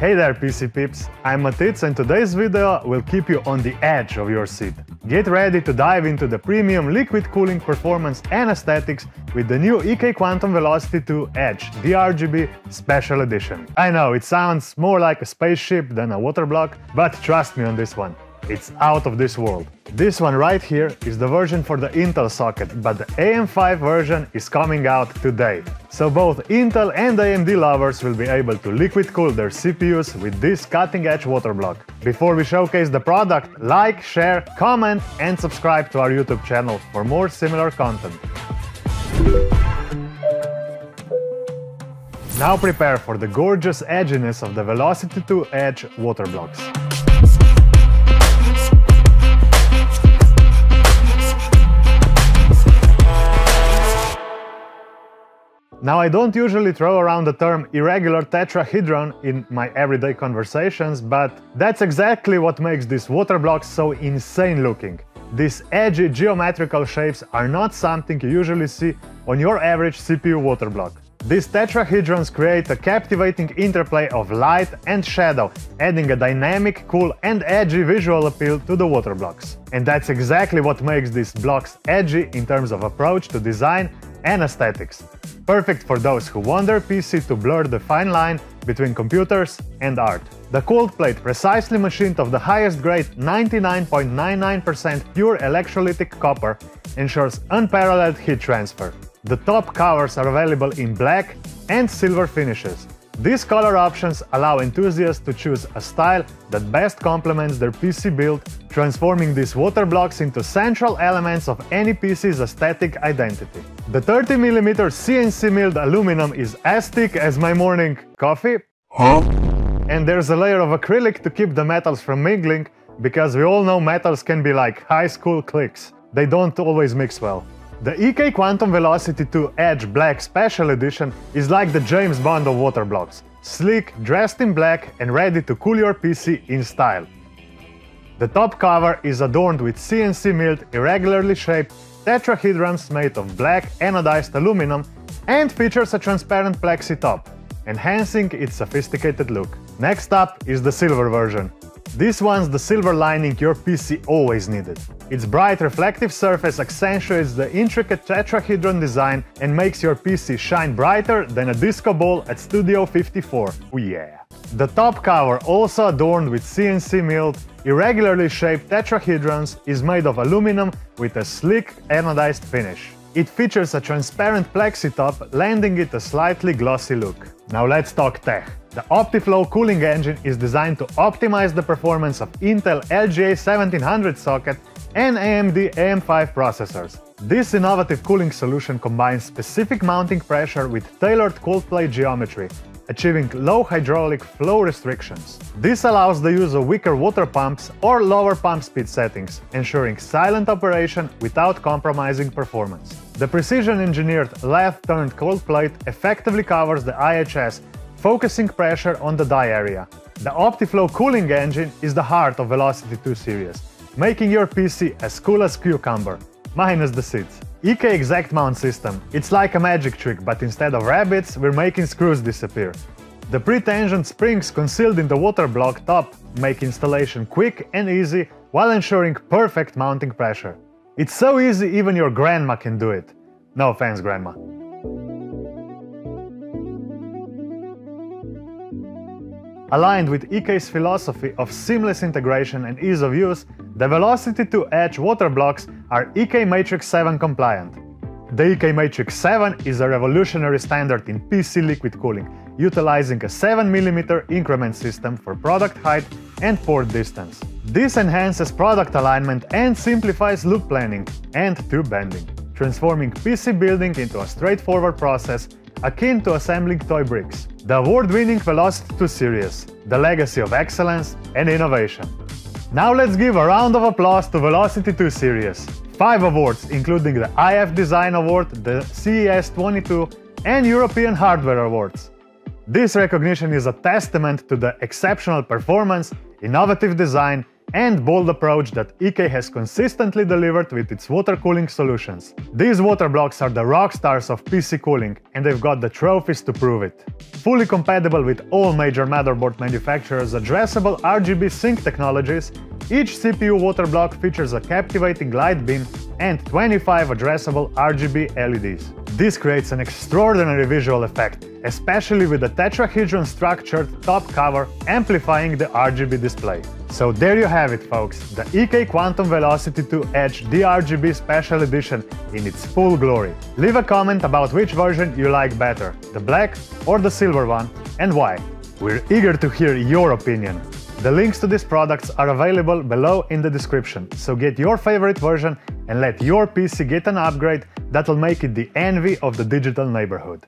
Hey there PC peeps, I'm Matic and today's video will keep you on the edge of your seat. Get ready to dive into the premium liquid cooling performance and aesthetics with the new EK Quantum Velocity 2 Edge DRGB Special Edition. I know, it sounds more like a spaceship than a water block, but trust me on this one. It's out of this world. This one right here is the version for the Intel socket, but the AM5 version is coming out today. So both Intel and AMD lovers will be able to liquid cool their CPUs with this cutting-edge water block. Before we showcase the product, like, share, comment and subscribe to our YouTube channel for more similar content. Now prepare for the gorgeous edginess of the Velocity 2 Edge water blocks. Now I don't usually throw around the term irregular tetrahedron in my everyday conversations, but that's exactly what makes these water blocks so insane looking. These edgy geometrical shapes are not something you usually see on your average CPU water block. These tetrahedrons create a captivating interplay of light and shadow, adding a dynamic, cool and edgy visual appeal to the water blocks. And that's exactly what makes these blocks edgy in terms of approach to design and aesthetics perfect for those who want their PC to blur the fine line between computers and art. The cold plate, precisely machined of the highest grade 99.99% pure electrolytic copper, ensures unparalleled heat transfer. The top covers are available in black and silver finishes, these color options allow enthusiasts to choose a style that best complements their PC build, transforming these water blocks into central elements of any PC's aesthetic identity. The 30mm CNC milled aluminum is as thick as my morning coffee. Huh? And there's a layer of acrylic to keep the metals from mingling, because we all know metals can be like high school cliques. They don't always mix well. The EK Quantum Velocity 2 Edge Black Special Edition is like the James Bond of water blocks, sleek, dressed in black and ready to cool your PC in style. The top cover is adorned with CNC milled, irregularly shaped tetrahedrons made of black anodized aluminum and features a transparent plexi top, enhancing its sophisticated look. Next up is the silver version. This one's the silver lining your PC always needed. Its bright reflective surface accentuates the intricate tetrahedron design and makes your PC shine brighter than a disco ball at Studio 54. Oh yeah! The top cover, also adorned with CNC milled, irregularly shaped tetrahedrons, is made of aluminum with a sleek anodized finish. It features a transparent plexi top, lending it a slightly glossy look. Now let's talk tech. The OptiFlow cooling engine is designed to optimize the performance of Intel LGA 1700 socket and AMD AM5 processors. This innovative cooling solution combines specific mounting pressure with tailored cold plate geometry, achieving low hydraulic flow restrictions. This allows the use of weaker water pumps or lower pump speed settings, ensuring silent operation without compromising performance. The precision-engineered lathe-turned cold plate effectively covers the IHS focusing pressure on the die area. The OptiFlow cooling engine is the heart of Velocity 2 series, making your PC as cool as cucumber, minus the seats. EK Exact Mount System. It's like a magic trick, but instead of rabbits, we're making screws disappear. The pre-tensioned springs concealed in the water block top make installation quick and easy while ensuring perfect mounting pressure. It's so easy even your grandma can do it. No offense, grandma. Aligned with EK's philosophy of seamless integration and ease of use, the Velocity 2 Edge water blocks are EK Matrix 7 compliant. The EK Matrix 7 is a revolutionary standard in PC liquid cooling, utilizing a 7mm increment system for product height and port distance. This enhances product alignment and simplifies loop planning and tube bending, transforming PC building into a straightforward process akin to assembling toy bricks. The award-winning Velocity 2 series, the legacy of excellence and innovation. Now let's give a round of applause to Velocity 2 series. Five awards, including the IF Design Award, the CES 22 and European Hardware Awards. This recognition is a testament to the exceptional performance, innovative design, and bold approach that EK has consistently delivered with its water cooling solutions. These water blocks are the rock stars of PC cooling, and they've got the trophies to prove it. Fully compatible with all major motherboard manufacturers' addressable RGB sync technologies, each CPU water block features a captivating light beam and 25 addressable RGB LEDs. This creates an extraordinary visual effect, especially with the tetrahedron structured top cover amplifying the RGB display. So there you have it folks, the EK Quantum Velocity 2 Edge DRGB Special Edition in its full glory. Leave a comment about which version you like better, the black or the silver one, and why. We're eager to hear your opinion. The links to these products are available below in the description, so get your favorite version and let your PC get an upgrade that'll make it the envy of the digital neighborhood.